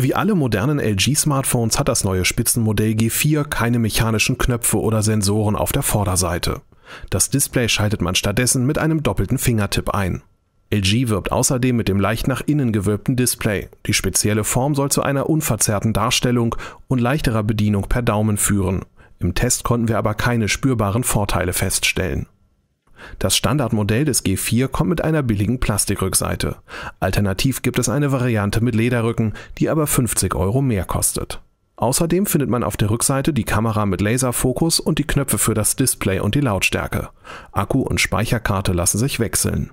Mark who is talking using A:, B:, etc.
A: Wie alle modernen LG-Smartphones hat das neue Spitzenmodell G4 keine mechanischen Knöpfe oder Sensoren auf der Vorderseite. Das Display schaltet man stattdessen mit einem doppelten Fingertipp ein. LG wirbt außerdem mit dem leicht nach innen gewölbten Display. Die spezielle Form soll zu einer unverzerrten Darstellung und leichterer Bedienung per Daumen führen. Im Test konnten wir aber keine spürbaren Vorteile feststellen. Das Standardmodell des G4 kommt mit einer billigen Plastikrückseite. Alternativ gibt es eine Variante mit Lederrücken, die aber 50 Euro mehr kostet. Außerdem findet man auf der Rückseite die Kamera mit Laserfokus und die Knöpfe für das Display und die Lautstärke. Akku und Speicherkarte lassen sich wechseln